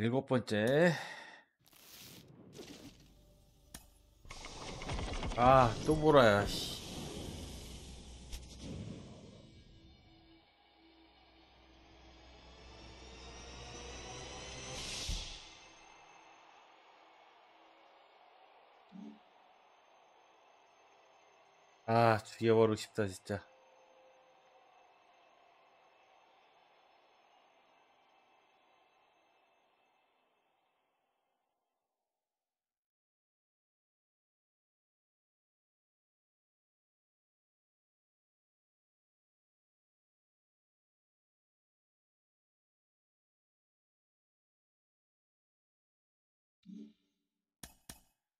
일곱 번째. 아, 또 보라야. 씨. 아, 죽여버리고 싶다, 진짜.